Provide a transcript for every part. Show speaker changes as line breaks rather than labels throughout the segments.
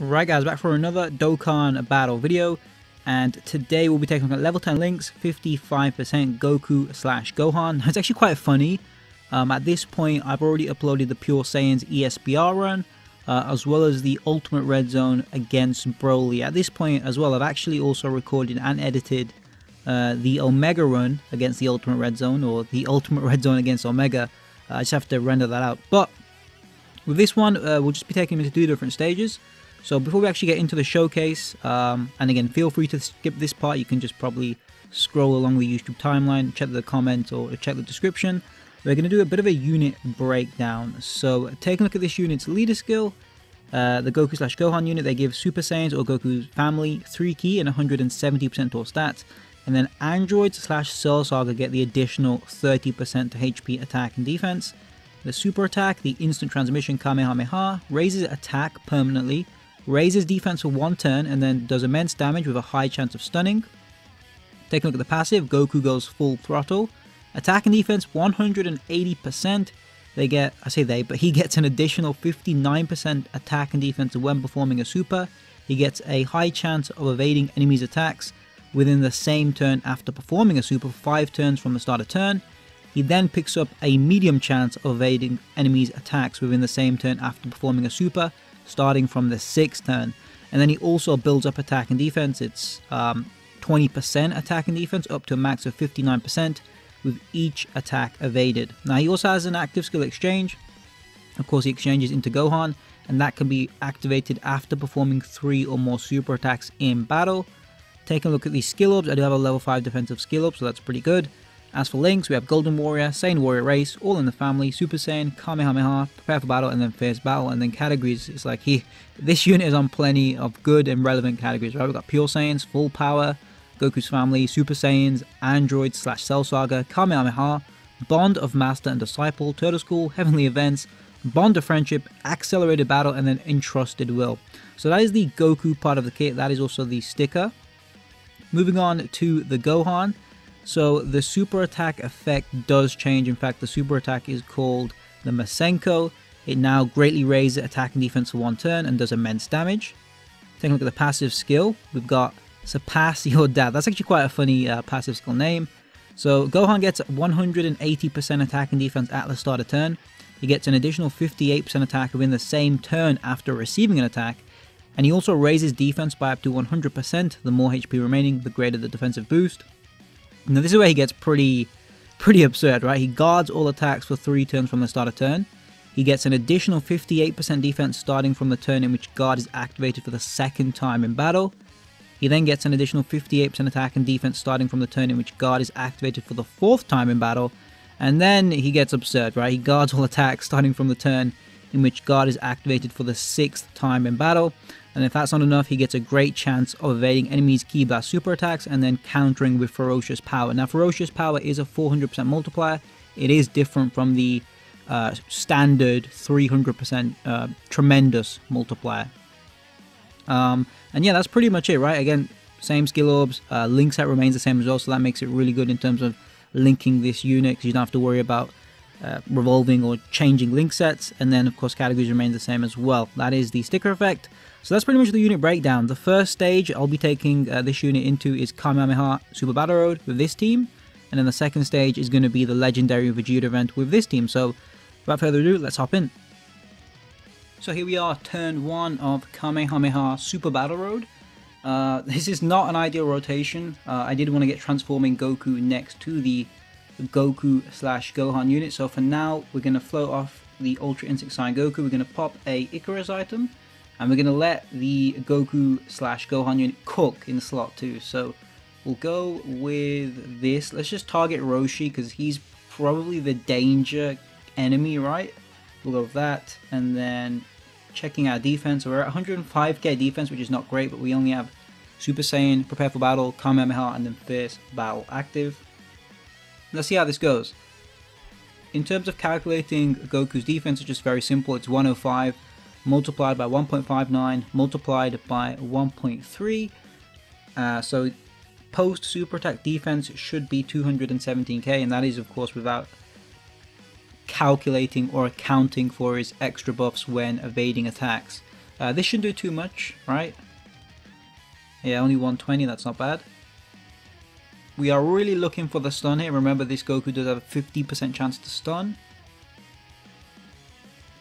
Right guys, back for another Dokkan battle video. And today we'll be taking a look at level 10 links, 55% Goku slash Gohan. It's actually quite funny. Um, at this point, I've already uploaded the Pure Saiyans ESBR run, uh, as well as the Ultimate Red Zone against Broly. At this point as well, I've actually also recorded and edited uh, the Omega run against the Ultimate Red Zone, or the Ultimate Red Zone against Omega. Uh, I just have to render that out. But with this one, uh, we'll just be taking them into two different stages. So before we actually get into the showcase, um, and again, feel free to skip this part. You can just probably scroll along the YouTube timeline, check the comments or check the description. We're going to do a bit of a unit breakdown. So take a look at this unit's leader skill. Uh, the Goku slash Gohan unit, they give Super Saiyans or Goku's family 3 ki and 170% to all stats. And then Androids slash Cell Saga get the additional 30% to HP attack and defense. The super attack, the instant transmission Kamehameha, raises attack permanently raises defense for one turn and then does immense damage with a high chance of stunning. Take a look at the passive, Goku goes full throttle. Attack and defense 180%. They get, I say they, but he gets an additional 59% attack and defense when performing a super. He gets a high chance of evading enemies' attacks within the same turn after performing a super 5 turns from the start of turn. He then picks up a medium chance of evading enemies' attacks within the same turn after performing a super starting from the sixth turn. And then he also builds up attack and defense. It's um, 20% attack and defense up to a max of 59% with each attack evaded. Now he also has an active skill exchange. Of course he exchanges into Gohan and that can be activated after performing 3 or more super attacks in battle. Taking a look at these skill ups, I do have a level 5 defensive skill up so that's pretty good. As for links, we have Golden Warrior, Saiyan Warrior Race, All in the Family, Super Saiyan, Kamehameha, Prepare for Battle, and then Fierce Battle. And then categories, it's like he, this unit is on plenty of good and relevant categories, right? We've got Pure Saiyans, Full Power, Goku's Family, Super Saiyans, Android slash Cell Saga, Kamehameha, Bond of Master and Disciple, Turtle School, Heavenly Events, Bond of Friendship, Accelerated Battle, and then Entrusted Will. So that is the Goku part of the kit. That is also the sticker. Moving on to the Gohan. So the super attack effect does change. In fact, the super attack is called the Masenko. It now greatly raises attack and defense for one turn and does immense damage. Taking a look at the passive skill, we've got Surpass Your Dad. That's actually quite a funny uh, passive skill name. So Gohan gets 180% attack and defense at the start of turn. He gets an additional 58% attack within the same turn after receiving an attack. And he also raises defense by up to 100%. The more HP remaining, the greater the defensive boost. Now this is where he gets pretty pretty absurd, right? He guards all attacks for 3 turns from the start of turn. He gets an additional 58% defense starting from the turn in which guard is activated for the second time in battle. He then gets an additional 58% attack and defense starting from the turn in which guard is activated for the fourth time in battle. And then he gets absurd, right? He guards all attacks starting from the turn in which guard is activated for the sixth time in battle and if that's not enough, he gets a great chance of evading enemies' Ki Blast super attacks and then countering with Ferocious Power. Now, Ferocious Power is a 400% multiplier. It is different from the uh, standard 300% uh, tremendous multiplier. Um, and yeah, that's pretty much it, right? Again, same skill orbs. Uh, link set remains the same as well, so that makes it really good in terms of linking this unit because you don't have to worry about uh, revolving or changing link sets. And then, of course, categories remain the same as well. That is the sticker effect. So that's pretty much the unit breakdown. The first stage I'll be taking uh, this unit into is Kamehameha Super Battle Road with this team. And then the second stage is going to be the Legendary Vegeta event with this team. So without further ado, let's hop in. So here we are, turn one of Kamehameha Super Battle Road. Uh, this is not an ideal rotation. Uh, I did want to get transforming Goku next to the Goku slash Gohan unit. So for now, we're going to float off the Ultra Instinct Saiyan Goku. We're going to pop a Icarus item and we're going to let the Goku slash Gohan unit cook in slot 2. So we'll go with this. Let's just target Roshi because he's probably the danger enemy, right? We'll go with that. And then checking our defense. We're at 105k defense, which is not great, but we only have Super Saiyan, Prepare for Battle, Kamehameha, and then Fierce Battle active. Let's see how this goes. In terms of calculating Goku's defense, it's just very simple. It's 105 multiplied by 1.59 multiplied by 1.3 uh, so post super attack defense should be 217k and that is of course without calculating or accounting for his extra buffs when evading attacks Uh, this shouldn't do too much, right? Yeah, only 120, that's not bad. We are really looking for the stun here. Remember, this Goku does have a 50% chance to stun.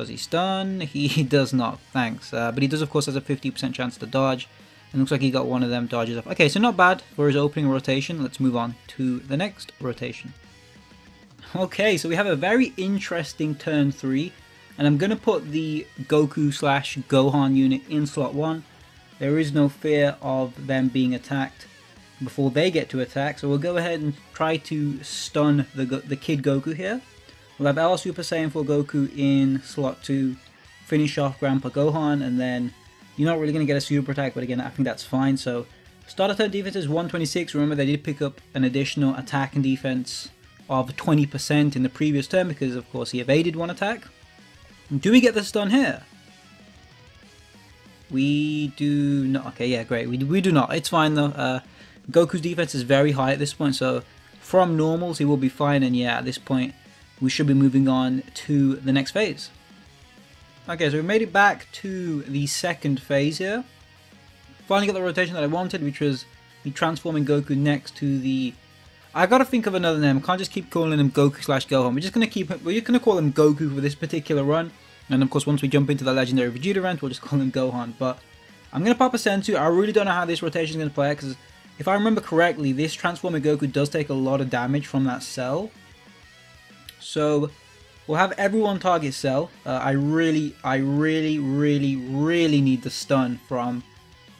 Does he stun? He does not, thanks. Uh, but he does, of course, has a 50% chance to dodge. And looks like he got one of them dodges off. Okay, so not bad for his opening rotation. Let's move on to the next rotation. Okay, so we have a very interesting turn 3. And I'm going to put the Goku slash Gohan unit in slot 1. There is no fear of them being attacked before they get to attack. So we'll go ahead and try to stun the, the Kid Goku here. We'll have LR Super Saiyan 4 Goku in slot 2, finish off Grandpa Gohan, and then you're not really going to get a super attack, but again, I think that's fine. So starter turn defense is 126. Remember, they did pick up an additional attack and defense of 20% in the previous turn because, of course, he evaded one attack. Do we get the stun here? We do not. Okay, yeah, great. We, we do not. It's fine, though. Uh, Goku's defense is very high at this point, so from normals, he will be fine. And yeah, at this point, we should be moving on to the next phase. Okay, so we made it back to the second phase here. Finally got the rotation that I wanted, which was the transforming Goku next to the... I gotta think of another name. I can't just keep calling him Goku slash Gohan. We're just gonna keep we're just gonna call him Goku for this particular run. And of course, once we jump into the legendary Vegeta event, we'll just call him Gohan. But I'm gonna pop a Senzu. I really don't know how this rotation is gonna play because if I remember correctly, this transforming Goku does take a lot of damage from that cell. So we'll have everyone target cell. Uh, I really, I really, really, really need the stun from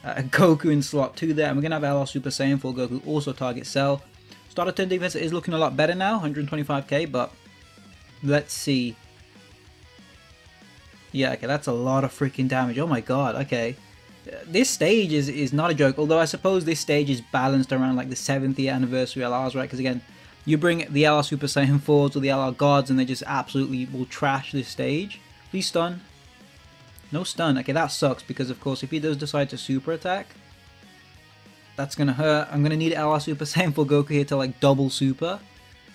uh, Goku in slot 2 there. And we're going to have LR Super Saiyan 4 Goku also target cell. Starter turn defense is looking a lot better now, 125k, but let's see. Yeah, okay, that's a lot of freaking damage. Oh my god, okay. Uh, this stage is, is not a joke, although I suppose this stage is balanced around like the 70th anniversary LRs, right? Because again, you bring the LR Super Saiyan 4s or the LR Gods and they just absolutely will trash this stage. Please stun. No stun. Okay, that sucks because of course if he does decide to super attack, that's gonna hurt. I'm gonna need LR Super Saiyan 4 Goku here to like double super.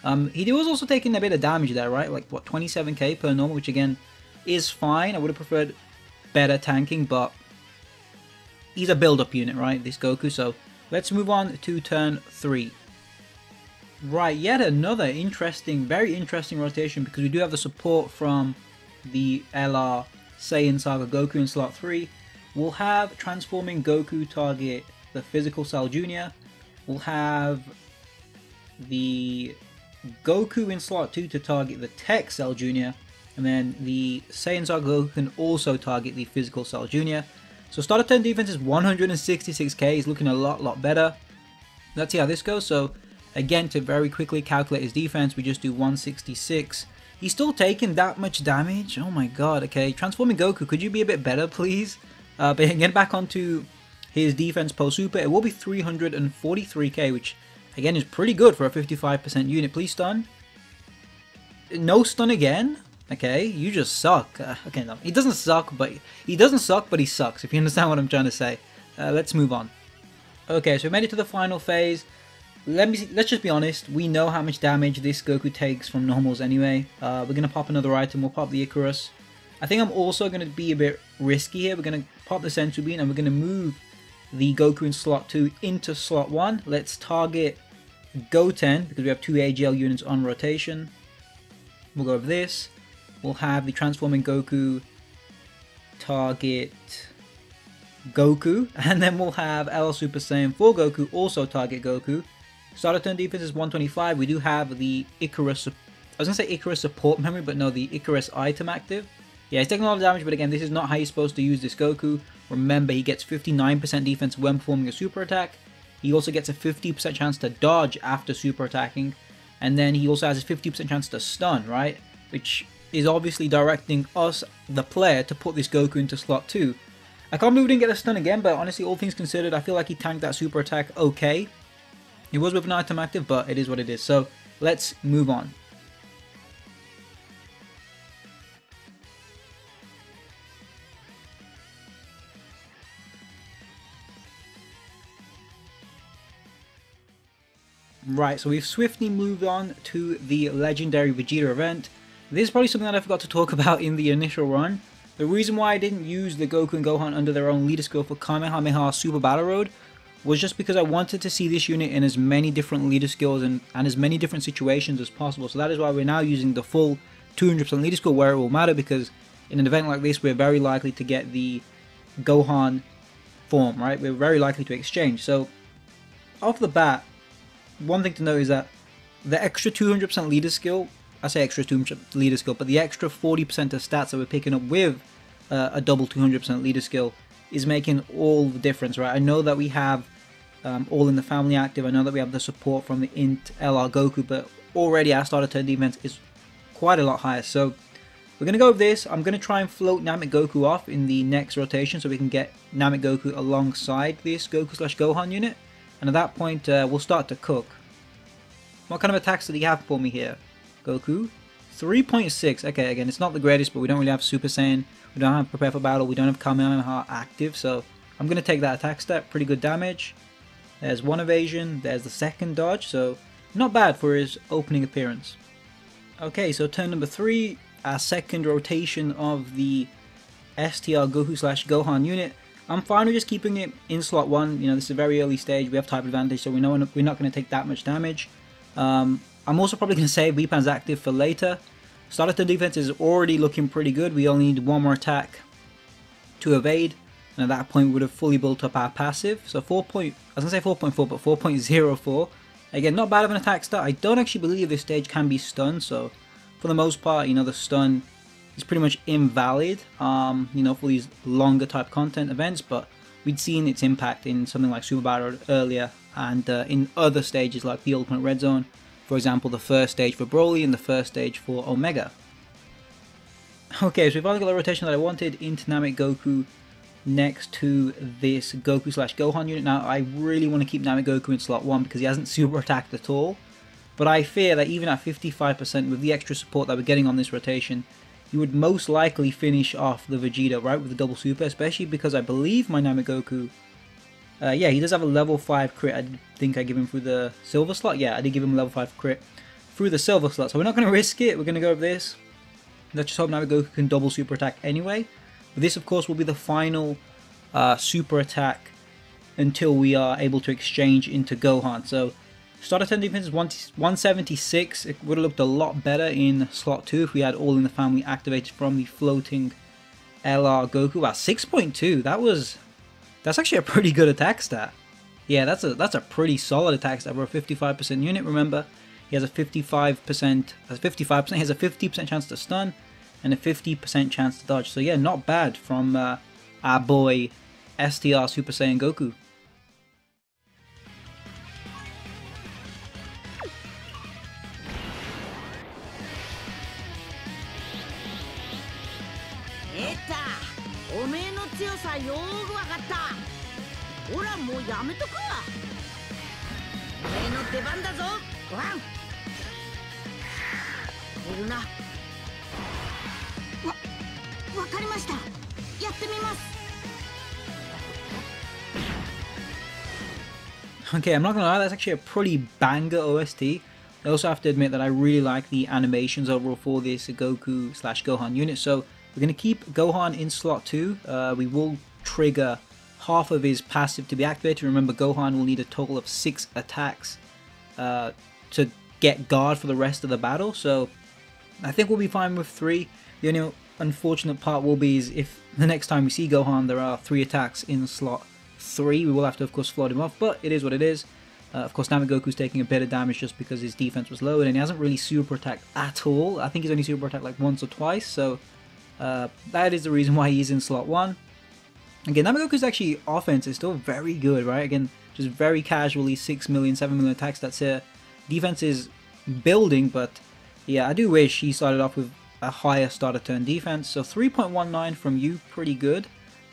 Um, he was also taking a bit of damage there, right? Like what 27k per normal, which again is fine. I would have preferred better tanking, but he's a build-up unit, right? This Goku. So let's move on to turn three. Right, yet another interesting, very interesting rotation because we do have the support from the LR Saiyan Saga Goku in slot 3. We'll have transforming Goku target the physical Cell Jr. We'll have the Goku in slot 2 to target the Tech Cell Jr. And then the Saiyan Saga Goku can also target the physical Cell Jr. So starter turn defense is 166k, he's looking a lot, lot better. Let's see how this goes. So Again, to very quickly calculate his defense, we just do 166. He's still taking that much damage? Oh my god, okay. Transforming Goku, could you be a bit better, please? Uh, but again, back onto his defense post super, it will be 343k, which again is pretty good for a 55% unit. Please stun. No stun again? Okay, you just suck. Uh, okay, no, he doesn't suck, but he doesn't suck, but he sucks, if you understand what I'm trying to say. Uh, let's move on. Okay, so we made it to the final phase let me let's just be honest. We know how much damage this Goku takes from normals anyway. Uh, we're gonna pop another item. We'll pop the Icarus. I think I'm also gonna be a bit risky here. We're gonna pop the Senzu Bean and we're gonna move the Goku in slot two into slot one. Let's target Goten because we have two AGL units on rotation. We'll go over this. We'll have the transforming Goku target Goku, and then we'll have L Super Saiyan 4 Goku also target Goku. Starter turn defense is 125. We do have the Icarus. I was gonna say Icarus support memory, but no, the Icarus item active. Yeah, he's taking a lot of damage, but again, this is not how you're supposed to use this Goku. Remember, he gets 59% defense when performing a super attack. He also gets a 50% chance to dodge after super attacking. And then he also has a 50% chance to stun, right? Which is obviously directing us, the player, to put this Goku into slot 2. I can't believe we didn't get a stun again, but honestly, all things considered, I feel like he tanked that super attack okay. It was with an item active, but it is what it is. So let's move on. Right, so we've swiftly moved on to the Legendary Vegeta event. This is probably something that I forgot to talk about in the initial run. The reason why I didn't use the Goku and Gohan under their own leader skill for Kamehameha Super Battle Road was just because I wanted to see this unit in as many different leader skills and, and as many different situations as possible. So that is why we're now using the full 200% leader skill where it will matter because in an event like this we're very likely to get the Gohan form, right? We're very likely to exchange. So off the bat, one thing to note is that the extra 200% leader skill, I say extra 200% leader skill, but the extra 40% of stats that we're picking up with uh, a double 200% leader skill is making all the difference, right? I know that we have um, all in the family active. I know that we have the support from the int LR Goku, but already our starter turn defense is quite a lot higher. So we're going to go with this. I'm going to try and float Namek Goku off in the next rotation so we can get Namek Goku alongside this Goku slash Gohan unit. And at that point, uh, we'll start to cook. What kind of attacks did he have for me here? Goku? 3.6. Okay, again, it's not the greatest, but we don't really have Super Saiyan. We don't have Prepare for Battle. We don't have Kamehameha active, so I'm going to take that attack step. Pretty good damage. There's one evasion. There's the second dodge, so not bad for his opening appearance. Okay, so turn number 3, our second rotation of the STR Goku slash Gohan unit. I'm fine with just keeping it in slot 1. You know, this is a very early stage. We have type advantage, so we know we're not going to take that much damage. Um, I'm also probably going to save B-Pan's active for later. Starter defense is already looking pretty good. We only need one more attack to evade. And at that point, we would have fully built up our passive. So 4. Point, I was going to say 4.4, but 4.04. Again, not bad of an attack start. I don't actually believe this stage can be stunned. So for the most part, you know, the stun is pretty much invalid, um, you know, for these longer type content events, but we'd seen its impact in something like Super Battle earlier and uh, in other stages like the Ultimate Red Zone, for example, the first stage for Broly and the first stage for Omega. Okay, so we've finally got the rotation that I wanted into Namek Goku next to this Goku slash Gohan unit. Now, I really want to keep Namek Goku in slot 1 because he hasn't super attacked at all. But I fear that even at 55% with the extra support that we're getting on this rotation, you would most likely finish off the Vegeta, right, with the double super, especially because I believe my Namek Goku, uh, yeah, he does have a level 5 crit, I think I give him through the silver slot, yeah, I did give him a level 5 crit through the silver slot, so we're not going to risk it, we're going to go with this. Let's just hope Namek Namagoku can double super attack anyway. This, of course, will be the final uh, super attack until we are able to exchange into Gohan, so Starter turn defense is 176. It would have looked a lot better in slot 2 if we had all in the family activated from the floating LR Goku. Wow, 6.2. That was... That's actually a pretty good attack stat. Yeah, that's a that's a pretty solid attack stat for a 55% unit. Remember, he has a 55%, has 55%, he has a 50% chance to stun and a 50% chance to dodge. So yeah, not bad from uh, our boy STR Super Saiyan Goku.
わかりましたやってみます
Okay, I'm not gonna lie, that's actually a pretty banger OST. I also have to admit that I really like the animations overall for this Goku slash Gohan unit, so we're going to keep Gohan in slot 2. Uh, we will trigger half of his passive to be activated. Remember, Gohan will need a total of 6 attacks uh, to get guard for the rest of the battle. So I think we'll be fine with 3. The only unfortunate part will be is if the next time we see Gohan there are 3 attacks in slot 3. We will have to of course float him off, but it is what it is. Uh, of course, Namek Goku's taking a bit of damage just because his defense was lowered, and he hasn't really super attacked at all. I think he's only super attacked like once or twice, so uh, that is the reason why he's in slot 1. Again, Namek Goku's actually offense is still very good, right? Again, just very casually 6 million, 7 million attacks. That's it. Defense is building, but yeah, I do wish he started off with a higher starter turn defense. So 3.19 from you, pretty good.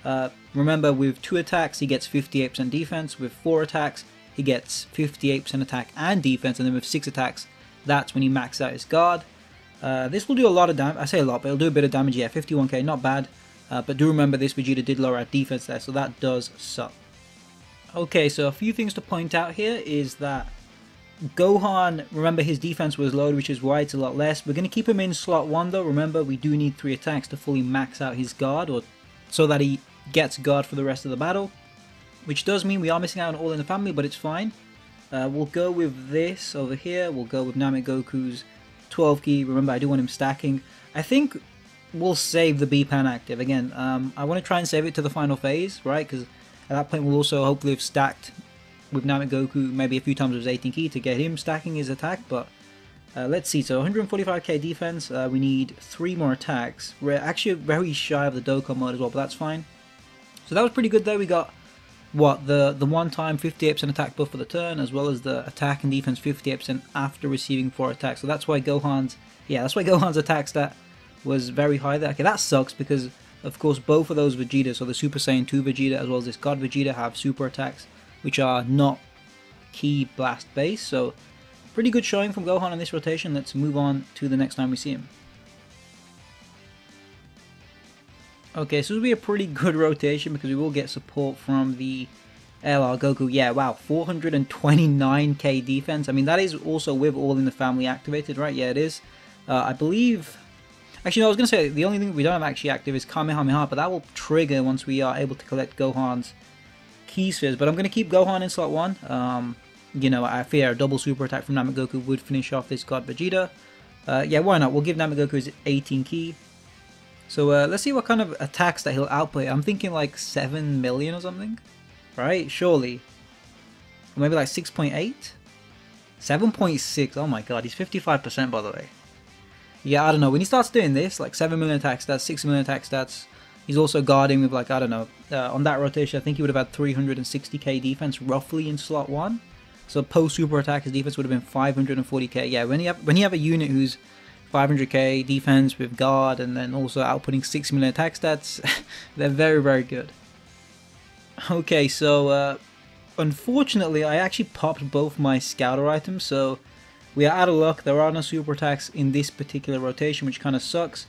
Uh, remember, with 2 attacks, he gets 58% defense. With 4 attacks, he gets 58% attack and defense. And then with 6 attacks, that's when he maxes out his guard. Uh, this will do a lot of damage. I say a lot, but it'll do a bit of damage. Yeah, 51k, not bad. Uh, but do remember this Vegeta did lower our defense there, so that does suck. Okay, so a few things to point out here is that Gohan, remember his defense was low, which is why it's a lot less. We're going to keep him in slot 1 though. Remember, we do need 3 attacks to fully max out his guard, or so that he gets guard for the rest of the battle. Which does mean we are missing out on All in the Family, but it's fine. Uh, we'll go with this over here. We'll go with Namek Goku's 12 ki. Remember, I do want him stacking. I think we'll save the B-Pan active. Again, um, I want to try and save it to the final phase, right? Because at that point we'll also hopefully have stacked with Namek Goku maybe a few times with his 18 ki to get him stacking his attack, but uh, let's see, so 145k defense, uh, we need three more attacks. We're actually very shy of the Dokkan mode as well, but that's fine. So that was pretty good there, we got, what, the, the one-time 58% attack buff for the turn, as well as the attack and defense 58% after receiving 4 attacks. So that's why Gohan's, yeah, that's why Gohan's attack stat was very high there. Okay, that sucks because, of course, both of those Vegeta, so the Super Saiyan 2 Vegeta as well as this God Vegeta have super attacks which are not ki blast base. So pretty good showing from Gohan in this rotation. Let's move on to the next time we see him. Okay, so this will be a pretty good rotation because we will get support from the LR Goku. Yeah, wow, 429k defense. I mean, that is also with All in the Family activated, right? Yeah, it is. Uh, I believe... Actually, no, I was going to say, the only thing we don't have actually active is Kamehameha, but that will trigger once we are able to collect Gohan's ki spheres, but I'm going to keep Gohan in slot 1. Um, you know, I fear a double super attack from Namek Goku would finish off this God Vegeta. Uh, yeah, why not? We'll give Namek Goku his 18 ki. So uh, let's see what kind of attacks that he'll output. I'm thinking like 7 million or something. Right? Surely. Or maybe like 6.8? 7.6. Oh my god, he's 55% by the way. Yeah, I don't know. When he starts doing this, like 7 million attack stats, 6 million attack stats, He's also guarding with like I don't know uh, on that rotation. I think he would have had 360k defense roughly in slot one. So post super attack, his defense would have been 540k. Yeah, when you have when you have a unit who's 500k defense with guard and then also outputting 6 million attack stats, they're very very good. Okay, so uh, unfortunately, I actually popped both my scouter items, so we are out of luck. There are no super attacks in this particular rotation, which kind of sucks.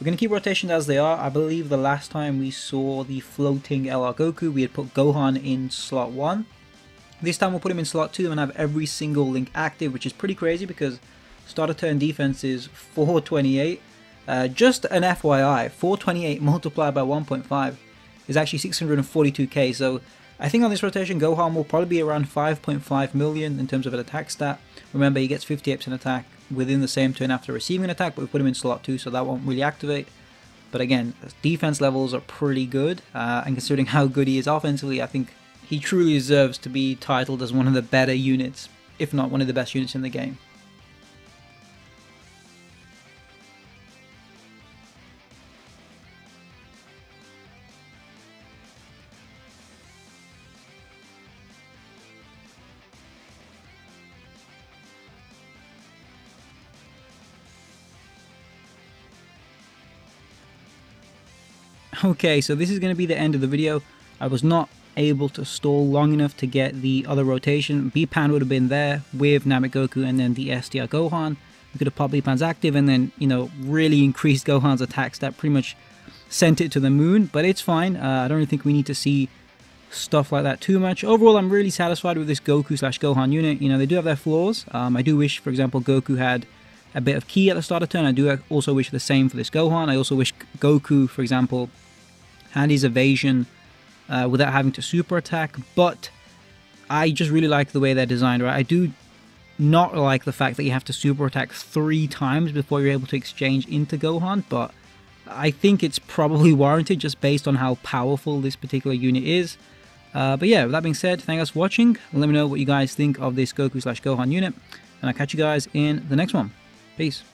We're going to keep rotations as they are. I believe the last time we saw the floating LR Goku, we had put Gohan in slot 1. This time we'll put him in slot 2 and have every single link active, which is pretty crazy because starter turn defense is 428. Uh, just an FYI, 428 multiplied by 1.5 is actually 642k, so I think on this rotation Gohan will probably be around 5.5 million in terms of an attack stat. Remember he gets 58% attack, within the same turn after receiving an attack, but we put him in slot 2, so that won't really activate. But again, defense levels are pretty good, uh, and considering how good he is offensively, I think he truly deserves to be titled as one of the better units, if not one of the best units in the game. Okay, so this is going to be the end of the video. I was not able to stall long enough to get the other rotation. B-Pan would have been there with Namek Goku and then the STR Gohan. We could have popped B-Pan's active and then, you know, really increased Gohan's attack stat, pretty much sent it to the moon, but it's fine. Uh, I don't really think we need to see stuff like that too much. Overall, I'm really satisfied with this Goku slash Gohan unit. You know, they do have their flaws. Um, I do wish, for example, Goku had a bit of ki at the start of turn. I do also wish the same for this Gohan. I also wish Goku, for example, had his evasion uh, without having to super attack, but I just really like the way they're designed, right? I do not like the fact that you have to super attack three times before you're able to exchange into Gohan, but I think it's probably warranted just based on how powerful this particular unit is. Uh, but yeah, with that being said, thank you guys for watching. Let me know what you guys think of this Goku slash Gohan unit, and I'll catch you guys in the next one. Peace.